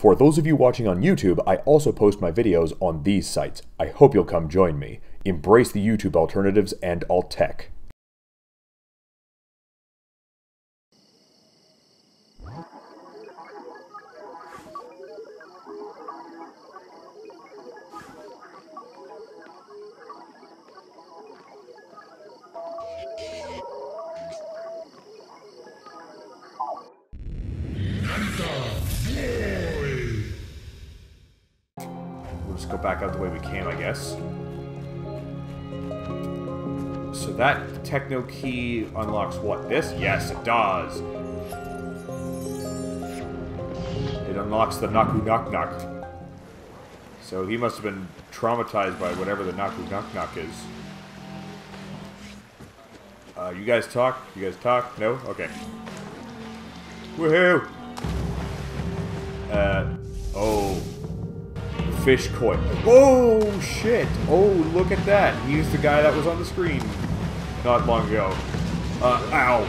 For those of you watching on YouTube, I also post my videos on these sites. I hope you'll come join me. Embrace the YouTube alternatives and alt tech. Go back out the way we came, I guess. So that techno key unlocks what? This? Yes, it does. It unlocks the Naku Knock Knock. So he must have been traumatized by whatever the Naku Knock Knock is. Uh, you guys talk? You guys talk? No? Okay. Woohoo! Uh, oh. Fish koi. Oh, shit. Oh, look at that. He's the guy that was on the screen not long ago. Uh, ow.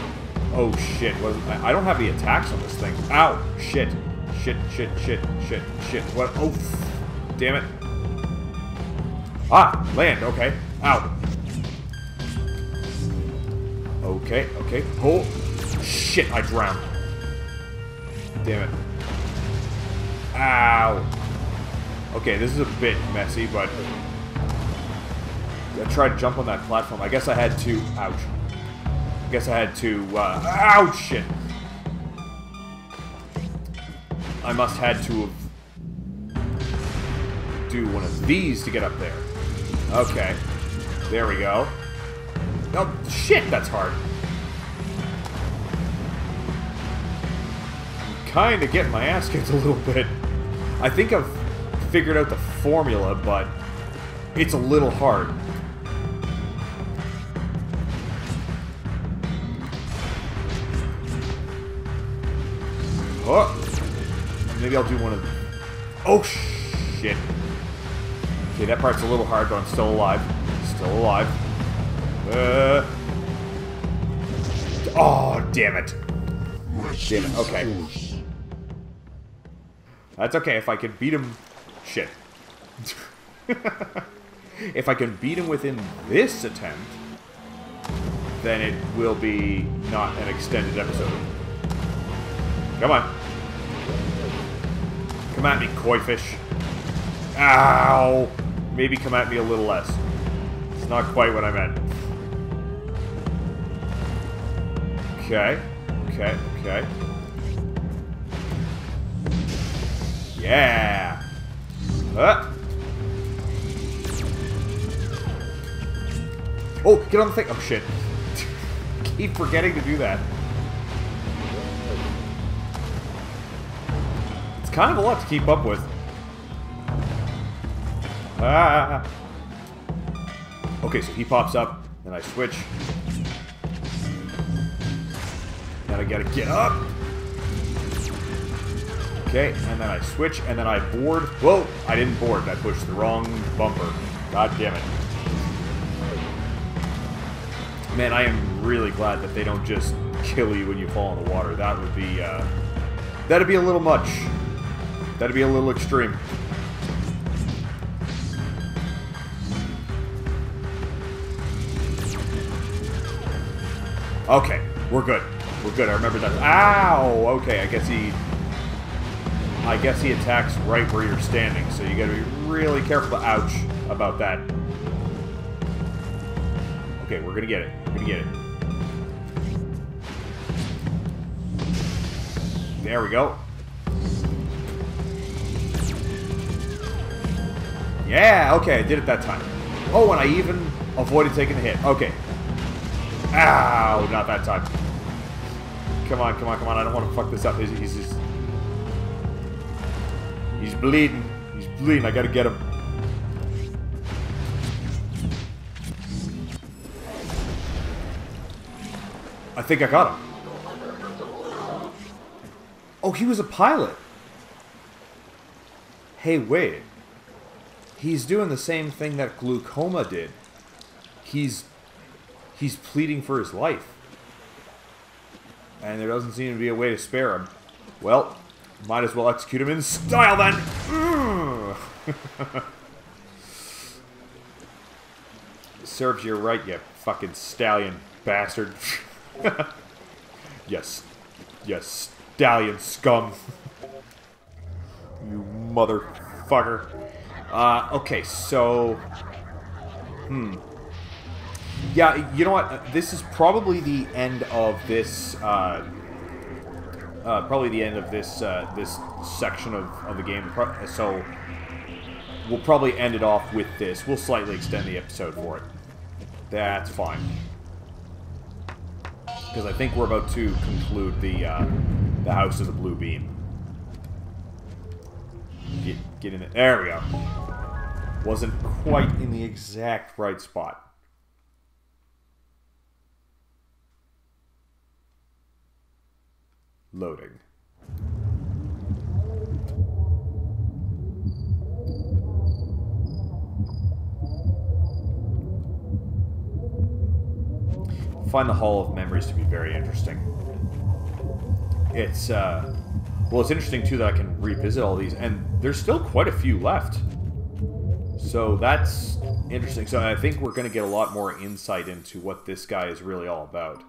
Oh, shit. I, don't have the attacks on this thing. Ow. Shit. Shit, shit, shit, shit, shit. What? Oh, damn it. Ah, land. Okay. Ow. Okay, okay. Oh, shit. I drowned. Damn it. Ow. Okay, this is a bit messy, but... I tried to jump on that platform. I guess I had to... Ouch. I guess I had to... Uh, ouch! Shit. I must had to. Do one of these to get up there. Okay. There we go. Oh, shit, that's hard. I'm kind of getting my ass kicked a little bit. I think I've figured out the formula, but it's a little hard. Oh! Maybe I'll do one of... Oh, shit. Okay, that part's a little hard, but I'm still alive. Still alive. Uh... Oh, damn it. Damn it, okay. That's okay, if I can beat him... Shit. if I can beat him within this attempt, then it will be not an extended episode. Come on. Come at me, koi fish. Ow! Maybe come at me a little less. It's not quite what I meant. Okay. Okay, okay. Yeah! Uh. Oh, get on the thing! Oh, shit. Keep forgetting to do that. It's kind of a lot to keep up with. Ah! Okay, so he pops up, and I switch. Then I gotta get up. Okay, and then I switch, and then I board. Whoa! I didn't board. I pushed the wrong bumper. God damn it. Man, I am really glad that they don't just kill you when you fall in the water. That would be, uh... That'd be a little much. That'd be a little extreme. Okay, we're good. We're good. I remember that. Ow! Okay, I guess he... I guess he attacks right where you're standing, so you gotta be really careful. Ouch about that. Okay, we're gonna get it. We're gonna get it. There we go. Yeah, okay, I did it that time. Oh, and I even avoided taking the hit. Okay. Ow, not that time. Come on, come on, come on. I don't want to fuck this up. He's, he's just... He's bleeding. He's bleeding. I gotta get him. I think I got him. Oh, he was a pilot. Hey, wait. He's doing the same thing that Glaucoma did. He's he's pleading for his life. And there doesn't seem to be a way to spare him. Well, Might as well execute him in style then. Serves you right, you fucking stallion bastard. yes. Yes, stallion scum. you motherfucker. Uh, okay, so... Hmm. Yeah, you know what? This is probably the end of this, uh, uh, probably the end of this, uh, this section of, of the game. So, we'll probably end it off with this. We'll slightly extend the episode for it. That's fine. Because I think we're about to conclude the, uh, the House of the Blue Beam. Get, get in it. There we go. Wasn't quite in the exact right spot. Loading. find the Hall of Memories to be very interesting. It's, uh, well, it's interesting too that I can revisit all these, and there's still quite a few left. So that's interesting. So I think we're going to get a lot more insight into what this guy is really all about.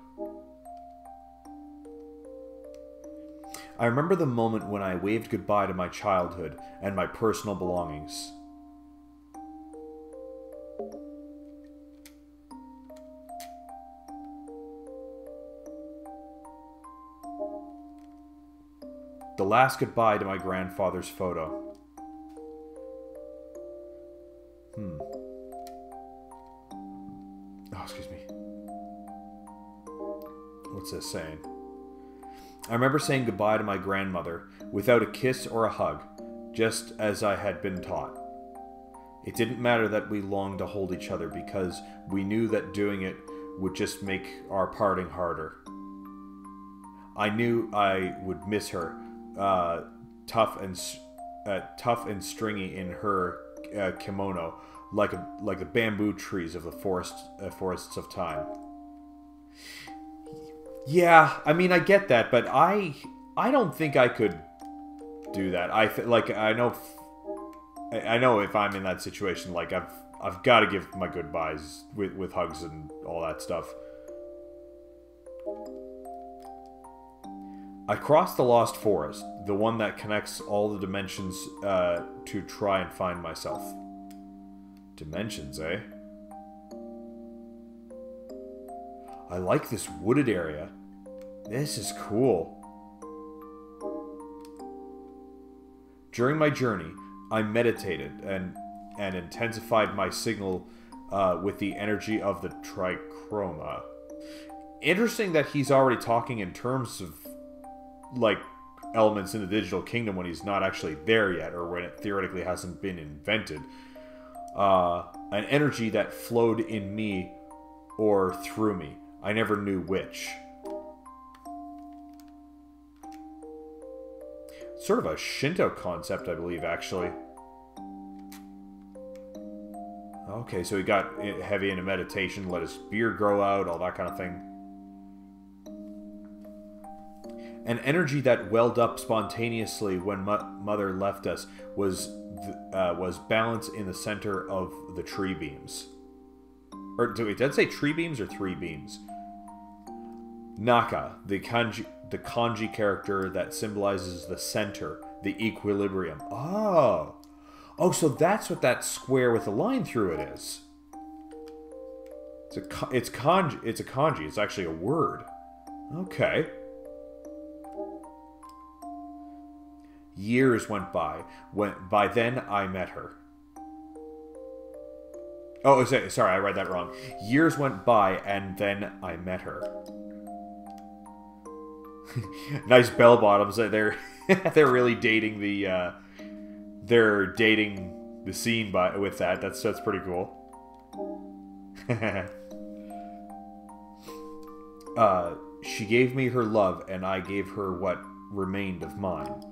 I remember the moment when I waved goodbye to my childhood and my personal belongings. The last goodbye to my grandfather's photo. Hmm. Oh, excuse me. What's this saying? I remember saying goodbye to my grandmother without a kiss or a hug, just as I had been taught. It didn't matter that we longed to hold each other because we knew that doing it would just make our parting harder. I knew I would miss her uh, tough and uh, tough and stringy in her uh, kimono, like a, like the bamboo trees of the forest uh, forests of time. Yeah, I mean I get that, but I I don't think I could do that. I like I know I know if I'm in that situation, like I've I've got to give my goodbyes with with hugs and all that stuff. I crossed the Lost Forest, the one that connects all the dimensions uh, to try and find myself. Dimensions, eh? I like this wooded area. This is cool. During my journey, I meditated and, and intensified my signal uh, with the energy of the trichroma. Interesting that he's already talking in terms of like elements in the digital kingdom when he's not actually there yet or when it theoretically hasn't been invented. Uh, an energy that flowed in me or through me. I never knew which. Sort of a Shinto concept, I believe, actually. Okay, so he got heavy into meditation, let his beard grow out, all that kind of thing. An energy that welled up spontaneously when mo Mother left us was uh, was balance in the center of the tree beams. Or do we did say tree beams or three beams? Naka, the kanji the kanji character that symbolizes the center, the equilibrium. Oh. Oh, so that's what that square with a line through it is. It's a it's kanji. It's a kanji. It's actually a word. Okay. Years went by. When by then I met her. Oh, sorry, I read that wrong. Years went by, and then I met her. nice bell bottoms. They're they're really dating the. Uh, they're dating the scene by with that. That's that's pretty cool. uh, she gave me her love, and I gave her what remained of mine.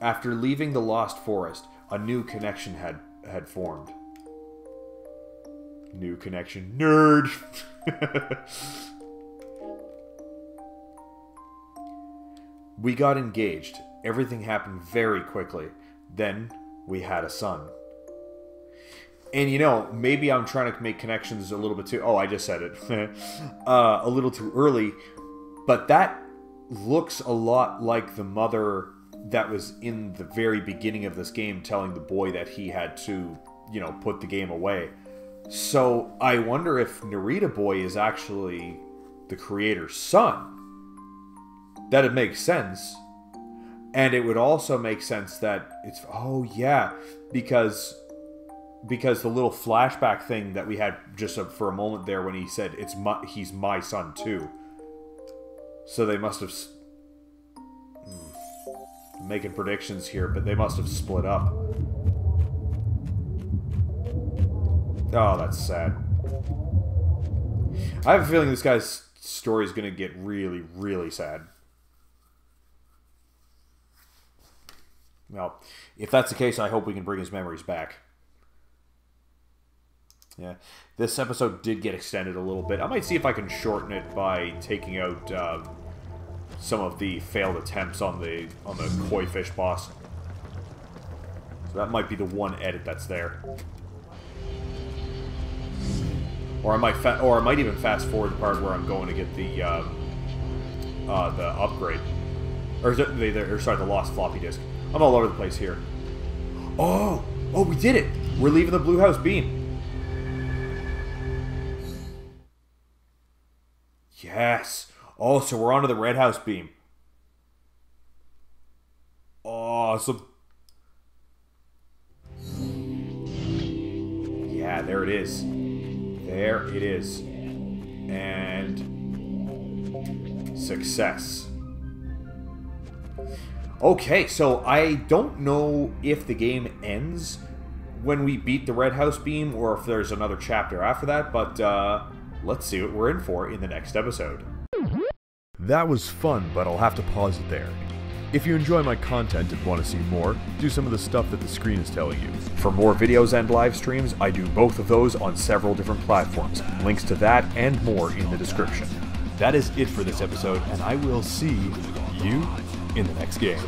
After leaving the Lost Forest, a new connection had, had formed. New connection. Nerd! we got engaged. Everything happened very quickly. Then we had a son. And you know, maybe I'm trying to make connections a little bit too. Oh, I just said it. uh, a little too early. But that looks a lot like the mother that was in the very beginning of this game telling the boy that he had to, you know, put the game away. So I wonder if Narita Boy is actually the creator's son. That'd make sense. And it would also make sense that it's oh yeah, because because the little flashback thing that we had just for a moment there when he said it's my, he's my son too. So they must have hmm, making predictions here, but they must have split up. Oh, that's sad. I have a feeling this guy's story is going to get really, really sad. Well, if that's the case, I hope we can bring his memories back. Yeah, this episode did get extended a little bit. I might see if I can shorten it by taking out um, some of the failed attempts on the on the koi fish boss. So that might be the one edit that's there. Or I might, or I might even fast forward the part where I'm going to get the um, uh, the upgrade, or it the, or sorry, the lost floppy disk. I'm all over the place here. Oh, oh, we did it! We're leaving the Blue House Beam. Yes. Oh, so we're onto the Red House Beam. Awesome. Yeah, there it is. There it is. And success. Okay, so I don't know if the game ends when we beat the Red House Beam or if there's another chapter after that, but uh, let's see what we're in for in the next episode. That was fun, but I'll have to pause it there. If you enjoy my content and want to see more, do some of the stuff that the screen is telling you. For more videos and live streams, I do both of those on several different platforms. Links to that and more in the description. That is it for this episode, and I will see you in the next game.